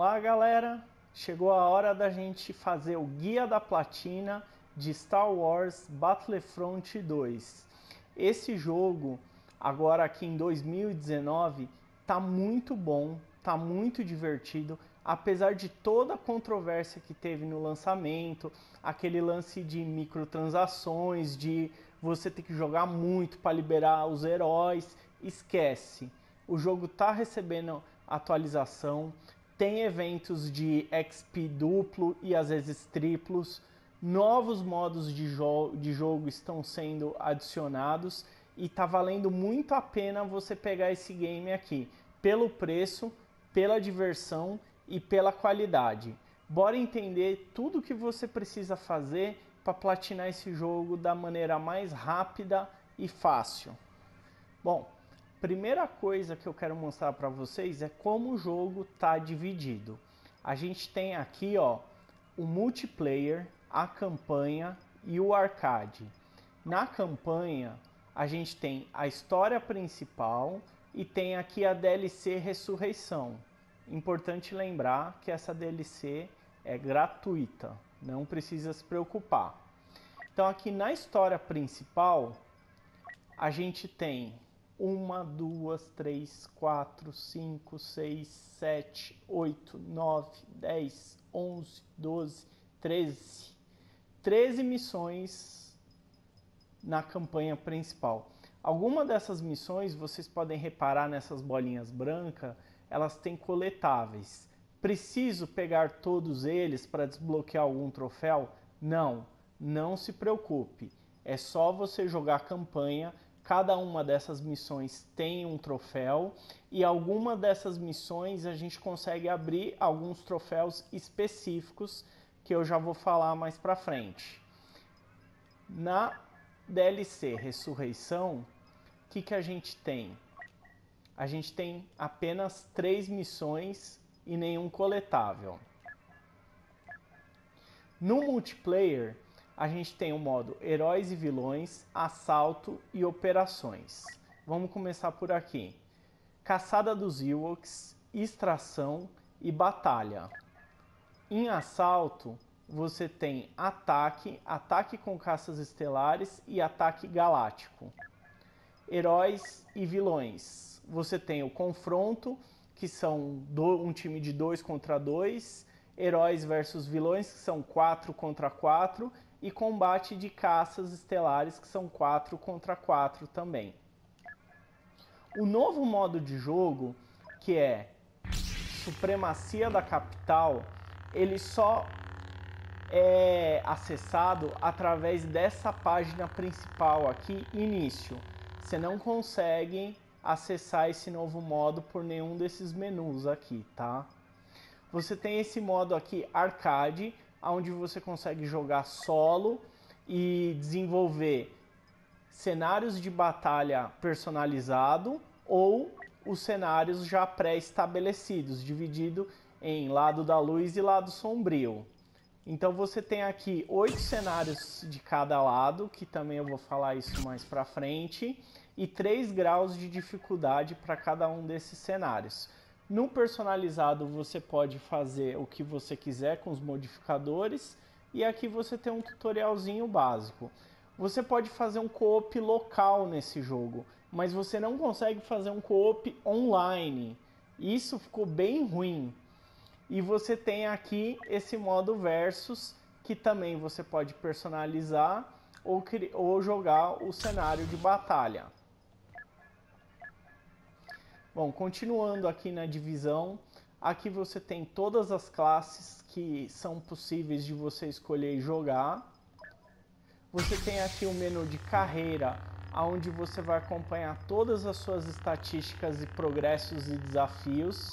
Lá, galera. Chegou a hora da gente fazer o guia da platina de Star Wars Battlefront 2. Esse jogo, agora aqui em 2019, tá muito bom, tá muito divertido, apesar de toda a controvérsia que teve no lançamento, aquele lance de microtransações, de você ter que jogar muito para liberar os heróis, esquece. O jogo tá recebendo atualização, tem eventos de XP duplo e às vezes triplos, novos modos de, jo de jogo estão sendo adicionados e tá valendo muito a pena você pegar esse game aqui, pelo preço, pela diversão e pela qualidade. Bora entender tudo que você precisa fazer para platinar esse jogo da maneira mais rápida e fácil. Bom, primeira coisa que eu quero mostrar para vocês é como o jogo está dividido. A gente tem aqui ó, o multiplayer, a campanha e o arcade. Na campanha, a gente tem a história principal e tem aqui a DLC Ressurreição. Importante lembrar que essa DLC é gratuita, não precisa se preocupar. Então aqui na história principal, a gente tem uma, duas, três, quatro, cinco, seis, sete, oito, nove, dez, onze, doze, treze. Treze missões na campanha principal. Alguma dessas missões vocês podem reparar nessas bolinhas brancas, elas têm coletáveis. Preciso pegar todos eles para desbloquear algum troféu? Não, não se preocupe. É só você jogar a campanha Cada uma dessas missões tem um troféu e alguma dessas missões a gente consegue abrir alguns troféus específicos que eu já vou falar mais para frente. Na DLC Ressurreição, o que, que a gente tem? A gente tem apenas três missões e nenhum coletável. No multiplayer, a gente tem o modo Heróis e Vilões, Assalto e Operações. Vamos começar por aqui. Caçada dos Ewoks, Extração e Batalha. Em Assalto, você tem Ataque, Ataque com Caças Estelares e Ataque Galáctico. Heróis e Vilões. Você tem o Confronto, que são um time de dois contra dois. Heróis versus Vilões, que são quatro contra quatro e combate de caças estelares, que são 4 contra 4 também. O novo modo de jogo, que é Supremacia da Capital, ele só é acessado através dessa página principal aqui, início. Você não consegue acessar esse novo modo por nenhum desses menus aqui, tá? Você tem esse modo aqui arcade, onde você consegue jogar solo e desenvolver cenários de batalha personalizado ou os cenários já pré-estabelecidos, dividido em lado da luz e lado sombrio. Então você tem aqui oito cenários de cada lado, que também eu vou falar isso mais para frente, e três graus de dificuldade para cada um desses cenários. No personalizado você pode fazer o que você quiser com os modificadores e aqui você tem um tutorialzinho básico. Você pode fazer um co-op local nesse jogo, mas você não consegue fazer um co-op online. Isso ficou bem ruim. E você tem aqui esse modo versus que também você pode personalizar ou, ou jogar o cenário de batalha. Bom, continuando aqui na divisão, aqui você tem todas as classes que são possíveis de você escolher e jogar. Você tem aqui o menu de carreira, onde você vai acompanhar todas as suas estatísticas e progressos e desafios.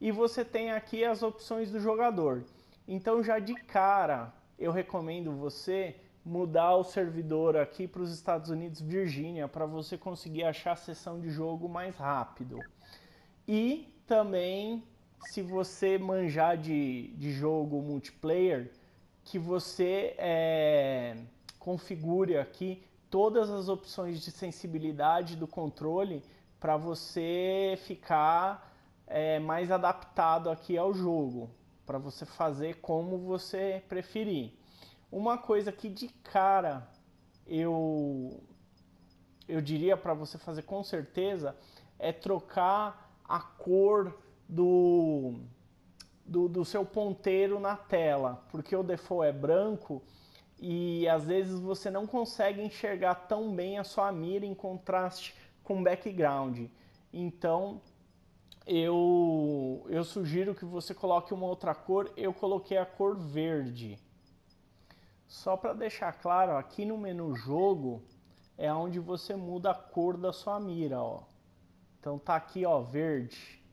E você tem aqui as opções do jogador. Então já de cara, eu recomendo você mudar o servidor aqui para os Estados Unidos Virgínia para você conseguir achar a sessão de jogo mais rápido. E também, se você manjar de, de jogo multiplayer, que você é, configure aqui todas as opções de sensibilidade do controle para você ficar é, mais adaptado aqui ao jogo, para você fazer como você preferir. Uma coisa que de cara eu eu diria para você fazer com certeza é trocar a cor do, do, do, seu ponteiro na tela, porque o default é branco e às vezes você não consegue enxergar tão bem a sua mira em contraste com o background. Então eu, eu sugiro que você coloque uma outra cor, eu coloquei a cor verde. Só para deixar claro, aqui no menu jogo é onde você muda a cor da sua mira, ó. Então tá aqui, ó, verde.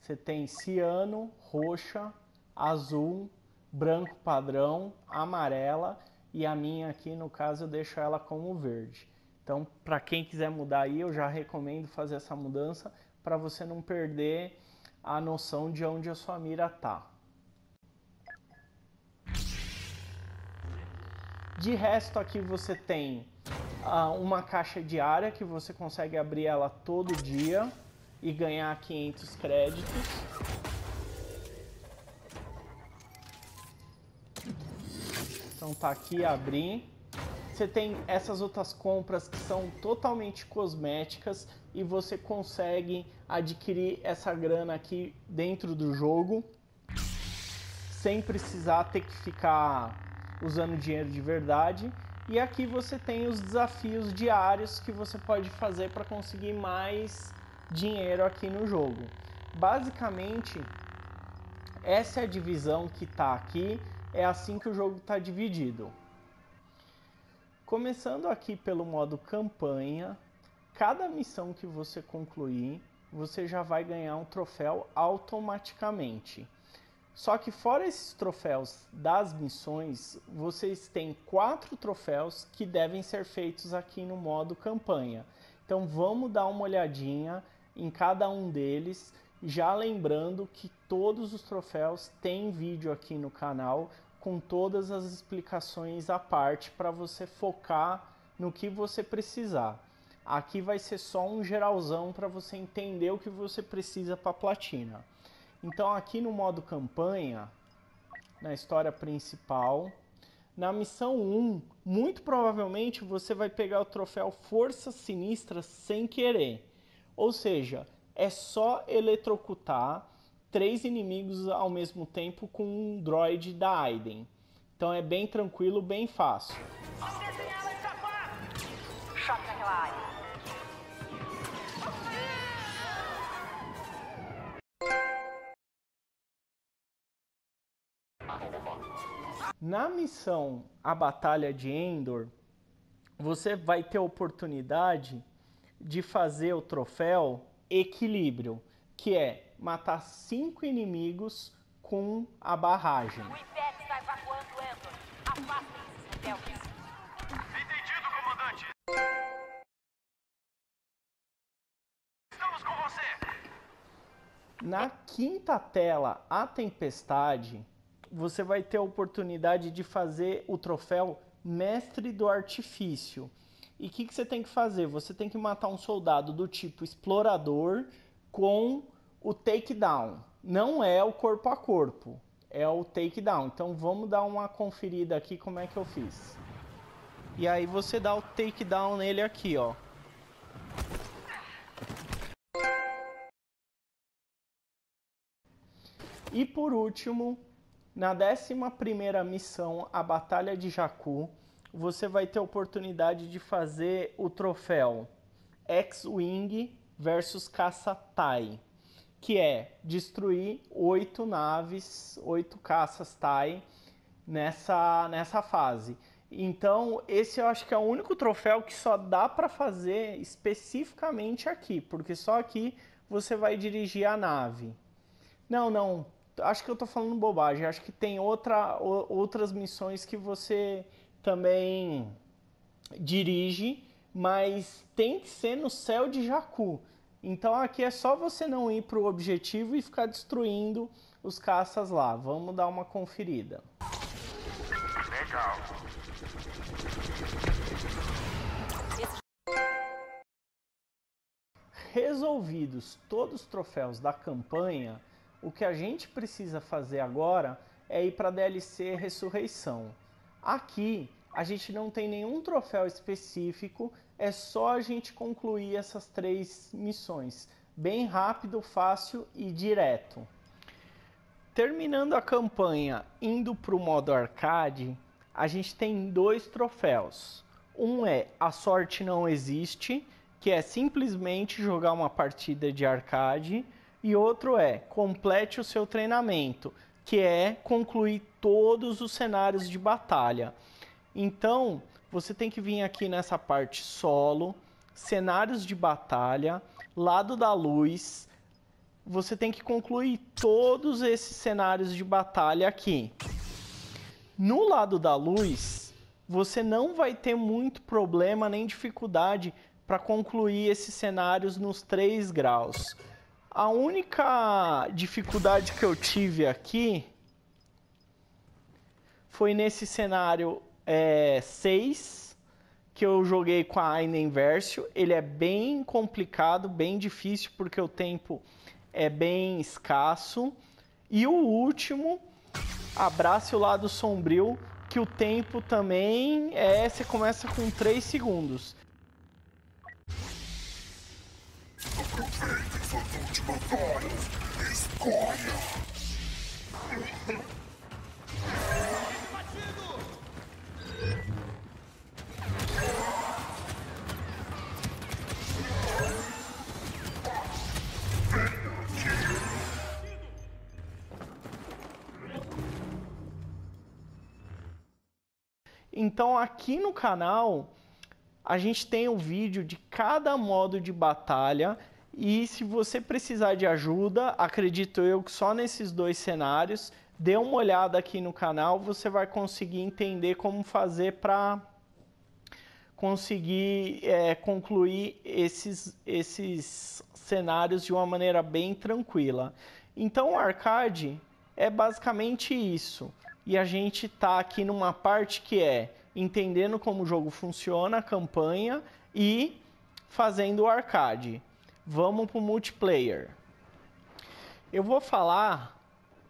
Você tem ciano, roxa, azul, branco padrão, amarela e a minha aqui no caso eu deixo ela como verde. Então, para quem quiser mudar aí, eu já recomendo fazer essa mudança para você não perder a noção de onde a sua mira tá. De resto, aqui você tem uh, uma caixa diária que você consegue abrir ela todo dia e ganhar 500 créditos. Então tá aqui abrir. Você tem essas outras compras que são totalmente cosméticas e você consegue adquirir essa grana aqui dentro do jogo sem precisar ter que ficar usando dinheiro de verdade. E aqui você tem os desafios diários que você pode fazer para conseguir mais dinheiro aqui no jogo. Basicamente, essa é a divisão que está aqui, é assim que o jogo está dividido. Começando aqui pelo modo campanha, cada missão que você concluir, você já vai ganhar um troféu automaticamente. Só que fora esses troféus das missões, vocês têm quatro troféus que devem ser feitos aqui no modo campanha. Então vamos dar uma olhadinha em cada um deles, já lembrando que todos os troféus têm vídeo aqui no canal com todas as explicações à parte para você focar no que você precisar. Aqui vai ser só um geralzão para você entender o que você precisa para platina. Então aqui no modo campanha, na história principal, na missão 1, muito provavelmente você vai pegar o troféu Forças Sinistras sem querer. Ou seja, é só eletrocutar três inimigos ao mesmo tempo com um droid da Aiden. Então é bem tranquilo, bem fácil. Na missão A Batalha de Endor, você vai ter a oportunidade de fazer o troféu Equilíbrio, que é matar cinco inimigos com a barragem. O Império está evacuando Endor. Afastem esses Entendido, comandante. Estamos com você. Na quinta tela, a tempestade, você vai ter a oportunidade de fazer o troféu Mestre do Artifício. E o que, que você tem que fazer? Você tem que matar um soldado do tipo explorador com o takedown. Não é o corpo a corpo, é o takedown. Então vamos dar uma conferida aqui como é que eu fiz. E aí você dá o takedown nele aqui, ó. E por último, na 11 missão, a Batalha de Jakku, você vai ter a oportunidade de fazer o troféu X-Wing versus Caça-Tai, que é destruir oito naves, oito caças Tai nessa, nessa fase. Então, esse eu acho que é o único troféu que só dá para fazer especificamente aqui, porque só aqui você vai dirigir a nave. Não, não, acho que eu estou falando bobagem. Acho que tem outra, outras missões que você também dirige, mas tem que ser no céu de Jakku. Então aqui é só você não ir para o objetivo e ficar destruindo os caças lá. Vamos dar uma conferida. Legal. resolvidos todos os troféus da campanha, o que a gente precisa fazer agora é ir para a DLC Ressurreição. Aqui a gente não tem nenhum troféu específico, é só a gente concluir essas três missões. Bem rápido, fácil e direto. Terminando a campanha, indo para o modo arcade, a gente tem dois troféus. Um é A Sorte Não Existe, que é simplesmente jogar uma partida de arcade, e outro é Complete o seu treinamento, que é concluir todos os cenários de batalha. Então, você tem que vir aqui nessa parte solo, cenários de batalha, lado da luz. Você tem que concluir todos esses cenários de batalha aqui. No lado da luz, você não vai ter muito problema nem dificuldade para concluir esses cenários nos três graus. A única dificuldade que eu tive aqui foi nesse cenário é, 6 que eu joguei com a Aina Inversio. Ele é bem complicado, bem difícil, porque o tempo é bem escasso. E o último, Abrace o Lado Sombrio, que o tempo também é. Você começa com 3 segundos. Suas últimas horas. Escolha! Então aqui no canal a gente tem o um vídeo de cada modo de batalha e se você precisar de ajuda, acredito eu que só nesses dois cenários, dê uma olhada aqui no canal, você vai conseguir entender como fazer para conseguir é, concluir esses, esses cenários de uma maneira bem tranquila. Então o arcade é basicamente isso e a gente está aqui numa parte que é entendendo como o jogo funciona, a campanha e fazendo o arcade. Vamos para o multiplayer. Eu vou falar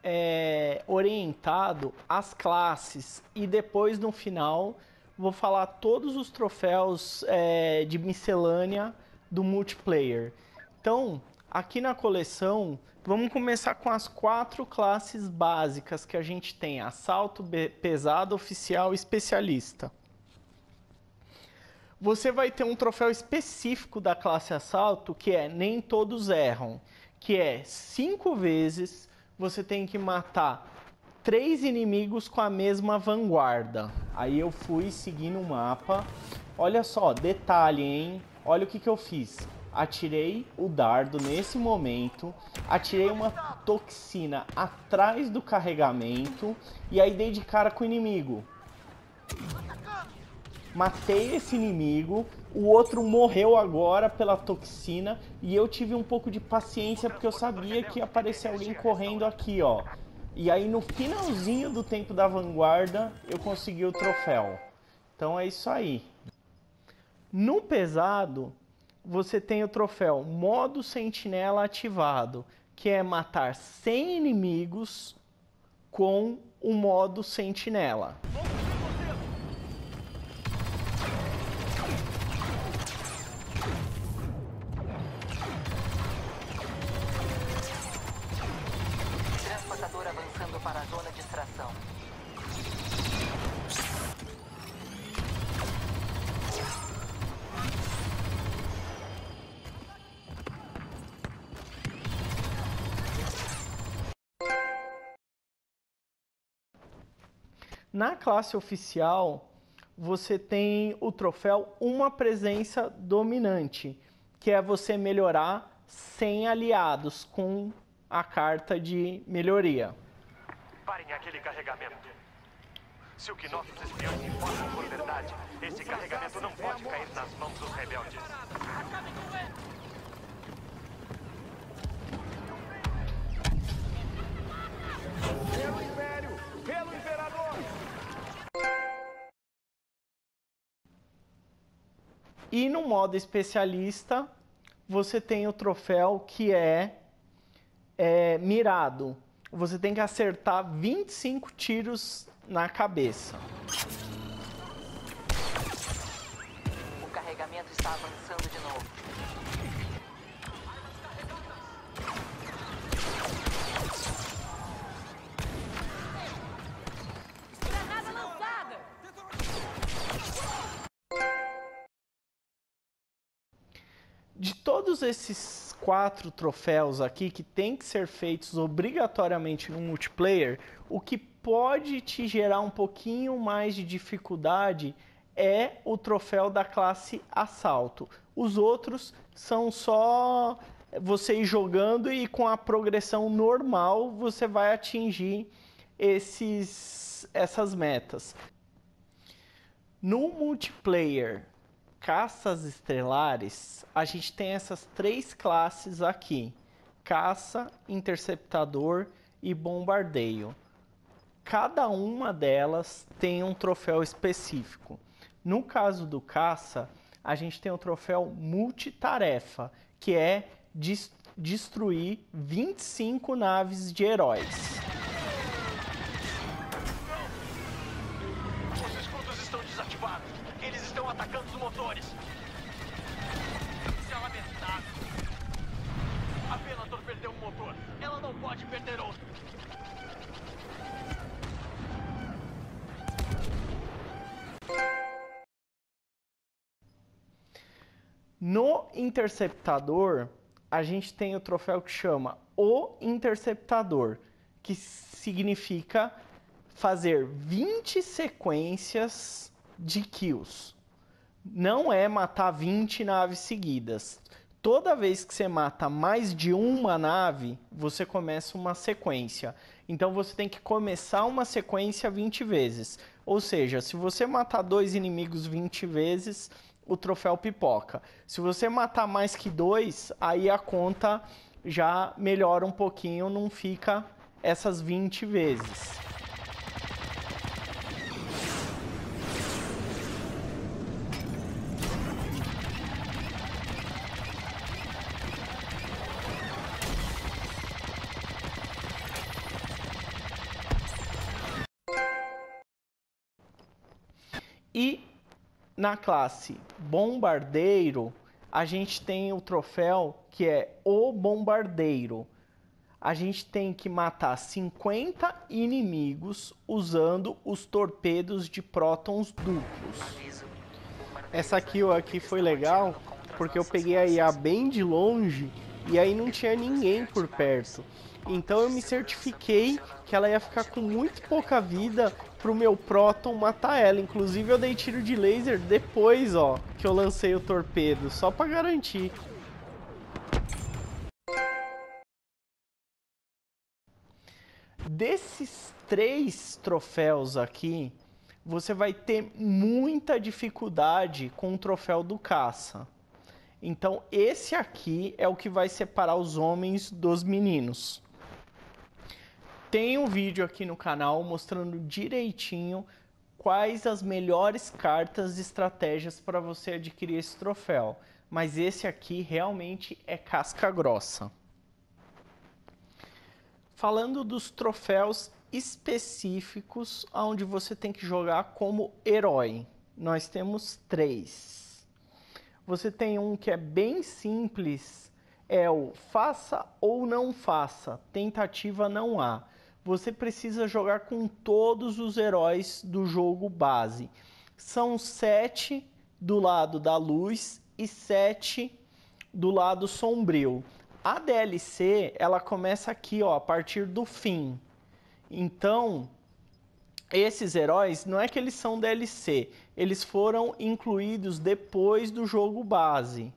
é, orientado às classes e depois no final vou falar todos os troféus é, de miscelânea do multiplayer. Então, aqui na coleção Vamos começar com as quatro classes básicas que a gente tem: assalto, pesado, oficial e especialista. Você vai ter um troféu específico da classe assalto que é nem todos erram, que é cinco vezes você tem que matar três inimigos com a mesma vanguarda. Aí eu fui seguindo o mapa. Olha só, detalhe, hein? Olha o que, que eu fiz atirei o dardo nesse momento, atirei uma toxina atrás do carregamento e aí dei de cara com o inimigo. Matei esse inimigo, o outro morreu agora pela toxina e eu tive um pouco de paciência porque eu sabia que ia aparecer alguém correndo aqui, ó. E aí no finalzinho do tempo da vanguarda eu consegui o troféu. Então é isso aí. No pesado, você tem o troféu modo sentinela ativado, que é matar 100 inimigos com o modo sentinela. Na classe oficial, você tem o troféu Uma Presença Dominante, que é você melhorar 100 aliados com a carta de melhoria. Parem aquele carregamento. Se o que nossos espiões informam for verdade, esse carregamento não pode cair nas mãos dos rebeldes. Acabem com ele! Pelo Império! Pelo Imperador! E no modo especialista, você tem o troféu que é, é mirado. Você tem que acertar 25 tiros na cabeça. O carregamento está avançando de novo. De todos esses quatro troféus aqui que tem que ser feitos obrigatoriamente no multiplayer, o que pode te gerar um pouquinho mais de dificuldade é o troféu da classe assalto. Os outros são só você ir jogando e com a progressão normal você vai atingir esses, essas metas. No multiplayer caças estrelares, a gente tem essas três classes aqui: caça, interceptador e bombardeio. Cada uma delas tem um troféu específico. No caso do caça, a gente tem o troféu multitarefa, que é des destruir 25 naves de heróis. Motor. Ela não pode perder outro. No interceptador, a gente tem o troféu que chama o interceptador, que significa fazer 20 sequências de kills. Não é matar 20 naves seguidas. Toda vez que você mata mais de uma nave, você começa uma sequência. Então você tem que começar uma sequência 20 vezes. Ou seja, se você matar dois inimigos 20 vezes, o troféu pipoca. Se você matar mais que dois, aí a conta já melhora um pouquinho, não fica essas 20 vezes. Na classe bombardeiro, a gente tem o troféu que é o bombardeiro. A gente tem que matar 50 inimigos usando os torpedos de prótons duplos. Essa kill aqui foi legal porque eu peguei a IA bem de longe e aí não tinha ninguém por perto. Então eu me certifiquei que ela ia ficar com muito pouca vida pro meu próton matar ela. Inclusive eu dei tiro de laser depois, ó, que eu lancei o torpedo, só pra garantir. Desses três troféus aqui, você vai ter muita dificuldade com o troféu do caça. Então, esse aqui é o que vai separar os homens dos meninos. Tem um vídeo aqui no canal mostrando direitinho quais as melhores cartas e estratégias para você adquirir esse troféu. Mas esse aqui realmente é casca grossa. Falando dos troféus específicos onde você tem que jogar como herói, nós temos três. Você tem um que é bem simples, é o faça ou não faça, tentativa não há. Você precisa jogar com todos os heróis do jogo base. São sete do lado da luz e sete do lado sombrio. A DLC, ela começa aqui, ó, a partir do fim. Então, esses heróis não é que eles são DLC, eles foram incluídos depois do jogo base.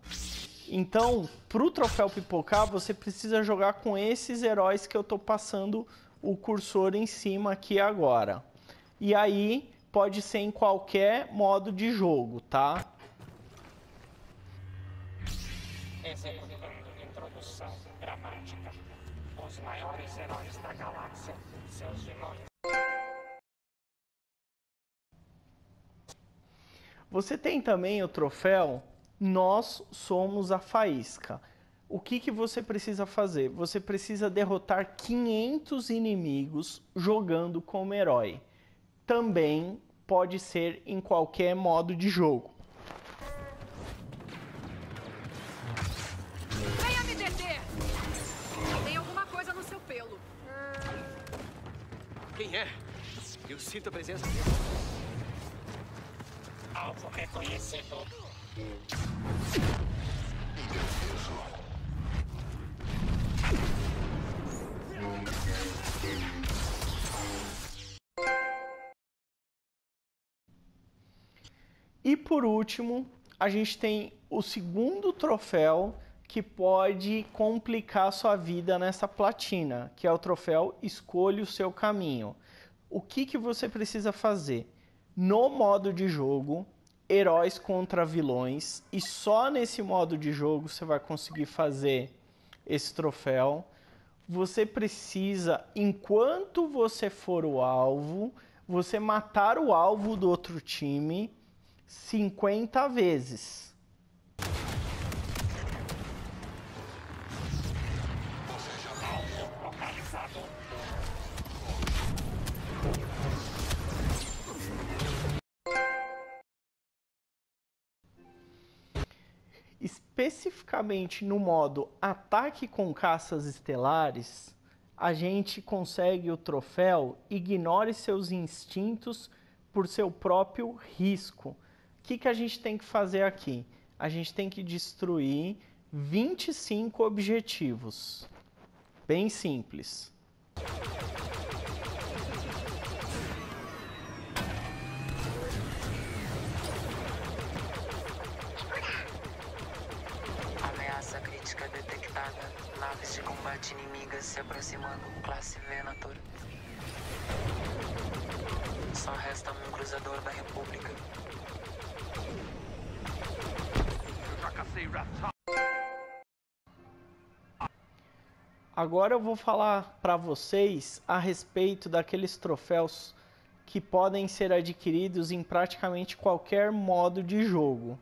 Então, para o troféu pipocar, você precisa jogar com esses heróis que eu estou passando o cursor em cima aqui agora. E aí pode ser em qualquer modo de jogo, tá? Executando introdução dramática. Os maiores heróis da galáxia, seus vilões. Você tem também o troféu nós somos a faísca. O que, que você precisa fazer? Você precisa derrotar 500 inimigos jogando como herói. Também pode ser em qualquer modo de jogo. Venha me deter! Tem alguma coisa no seu pelo. Quem é? Eu sinto a presença dele. Alvo reconhecido. E por último, a gente tem o segundo troféu que pode complicar sua vida nessa platina, que é o troféu Escolha o seu caminho. O que, que você precisa fazer? No modo de jogo, heróis contra vilões, e só nesse modo de jogo você vai conseguir fazer esse troféu. Você precisa, enquanto você for o alvo, você matar o alvo do outro time 50 vezes. Especificamente no modo ataque com caças estelares, a gente consegue o troféu Ignore seus instintos por seu próprio risco. O que, que a gente tem que fazer aqui? A gente tem que destruir 25 objetivos. Bem simples. Ameaça crítica detectada. Naves de combate inimigas se aproximando. Classe Venator. Só resta um cruzador da República. Agora eu vou falar para vocês a respeito daqueles troféus que podem ser adquiridos em praticamente qualquer modo de jogo.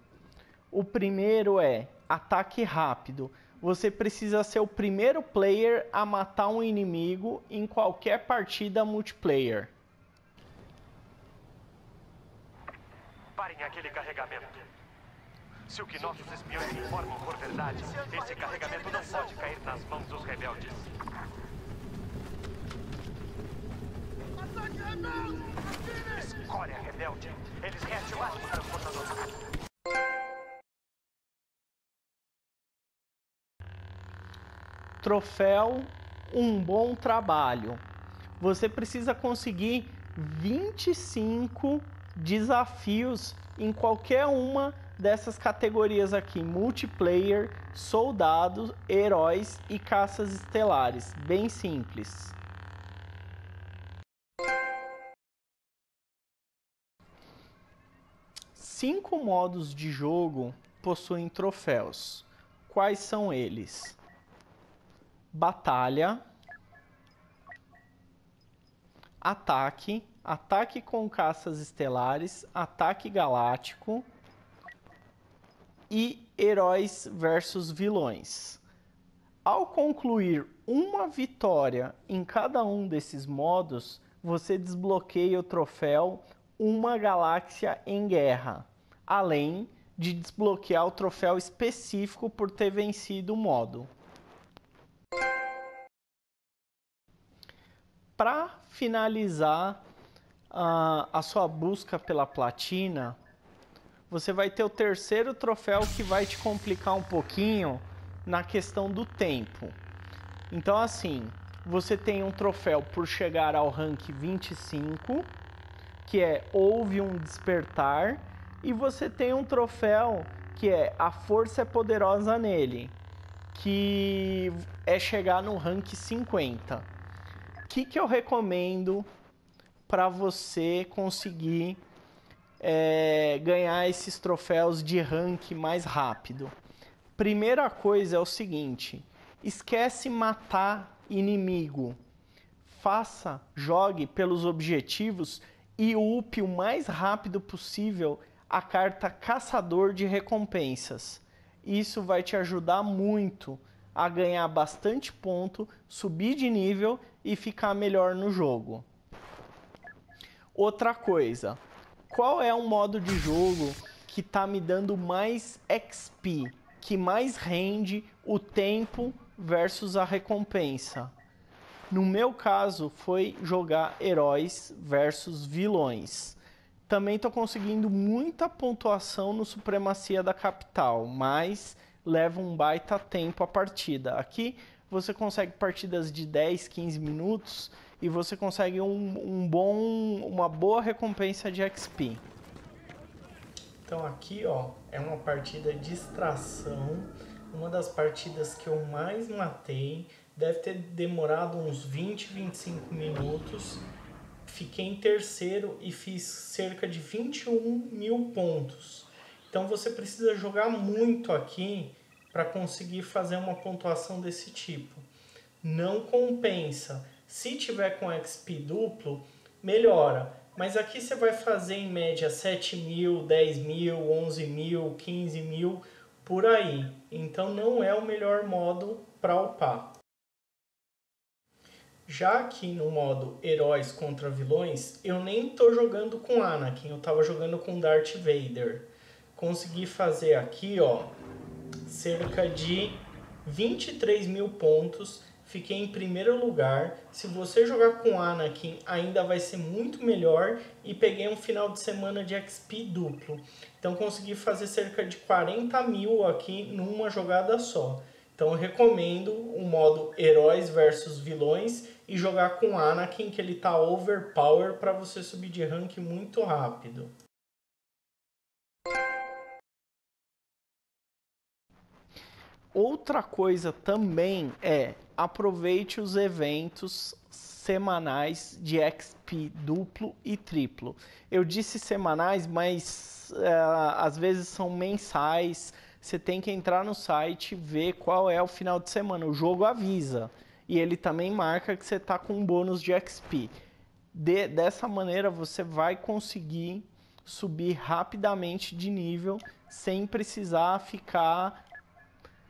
O primeiro é ataque rápido. Você precisa ser o primeiro player a matar um inimigo em qualquer partida multiplayer. Parem aquele carregamento. Se o que nossos espiões informam for verdade, esse carregamento não pode cair nas mãos dos rebeldes. Escória rebelde. Eles reativaram o transportador. Troféu Um Bom Trabalho. Você precisa conseguir 25 desafios em qualquer uma dessas categorias aqui: multiplayer, soldados, heróis e caças estelares. Bem simples. Cinco modos de jogo possuem troféus. Quais são eles? Batalha, ataque, ataque com caças estelares, ataque galáctico e heróis versus vilões. Ao concluir uma vitória em cada um desses modos, você desbloqueia o troféu Uma Galáxia em Guerra, além de desbloquear o troféu específico por ter vencido o modo. Para finalizar uh, a sua busca pela platina, você vai ter o terceiro troféu que vai te complicar um pouquinho na questão do tempo. Então, assim, você tem um troféu por chegar ao rank 25, que é Houve um Despertar, e você tem um troféu que é A Força é Poderosa nele, que é chegar no rank 50. O que, que eu recomendo para você conseguir é, ganhar esses troféus de rank mais rápido? Primeira coisa é o seguinte: esquece matar inimigo. Faça, jogue pelos objetivos e upe o mais rápido possível a carta Caçador de Recompensas. Isso vai te ajudar muito a ganhar bastante ponto, subir de nível e ficar melhor no jogo. Outra coisa, qual é o modo de jogo que está me dando mais XP, que mais rende o tempo versus a recompensa? No meu caso, foi jogar heróis versus vilões. Também estou conseguindo muita pontuação no Supremacia da Capital, mas leva um baita tempo a partida. Aqui você consegue partidas de 10, 15 minutos e você consegue um, um bom, uma boa recompensa de XP. Então aqui ó, é uma partida de extração, uma das partidas que eu mais matei deve ter demorado uns 20, 25 minutos. Fiquei em terceiro e fiz cerca de 21 mil pontos. Então você precisa jogar muito aqui para conseguir fazer uma pontuação desse tipo. Não compensa. Se tiver com XP duplo, melhora. Mas aqui você vai fazer em média 7 mil, 10 mil, 11 mil, 15 mil, por aí. Então não é o melhor modo para upar. Já aqui no modo heróis contra vilões, eu nem tô jogando com Anakin, eu tava jogando com Darth Vader. Consegui fazer aqui, ó, cerca de 23 mil pontos. Fiquei em primeiro lugar. Se você jogar com Anakin, ainda vai ser muito melhor. E peguei um final de semana de XP duplo. Então consegui fazer cerca de 40 mil aqui numa jogada só. Então recomendo o modo heróis versus vilões e jogar com Anakin, que ele tá overpower para você subir de rank muito rápido. Outra coisa também é aproveite os eventos semanais de XP duplo e triplo. Eu disse semanais, mas uh, às vezes são mensais você tem que entrar no site ver qual é o final de semana. O jogo avisa e ele também marca que você está com um bônus de XP. De, dessa maneira você vai conseguir subir rapidamente de nível sem precisar ficar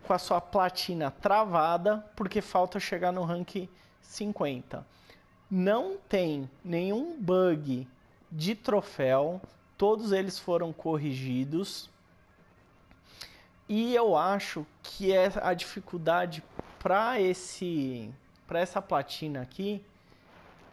com a sua platina travada porque falta chegar no rank 50. Não tem nenhum bug de troféu, todos eles foram corrigidos. E eu acho que é a dificuldade para esse para essa platina aqui,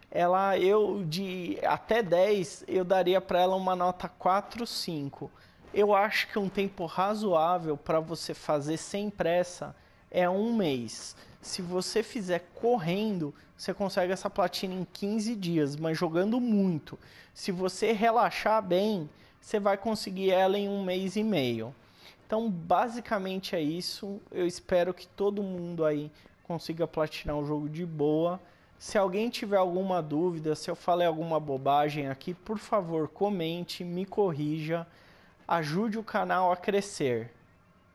ela eu de até 10, eu daria para ela uma nota 4, 5. Eu acho que um tempo razoável para você fazer sem pressa é um mês. Se você fizer correndo, você consegue essa platina em 15 dias, mas jogando muito. Se você relaxar bem, você vai conseguir ela em um mês e meio. Então, basicamente é isso. Eu espero que todo mundo aí consiga platinar o jogo de boa. Se alguém tiver alguma dúvida, se eu falei alguma bobagem aqui, por favor, comente, me corrija, ajude o canal a crescer.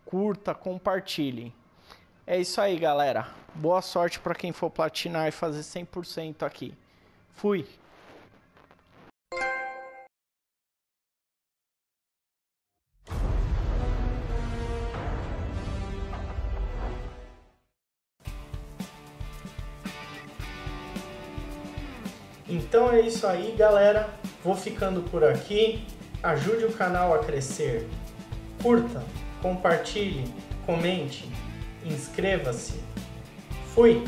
Curta, compartilhe. É isso aí, galera. Boa sorte para quem for platinar e fazer 100% aqui. Fui. Então é isso aí, galera. Vou ficando por aqui. Ajude o canal a crescer. Curta, compartilhe, comente, inscreva-se. Fui!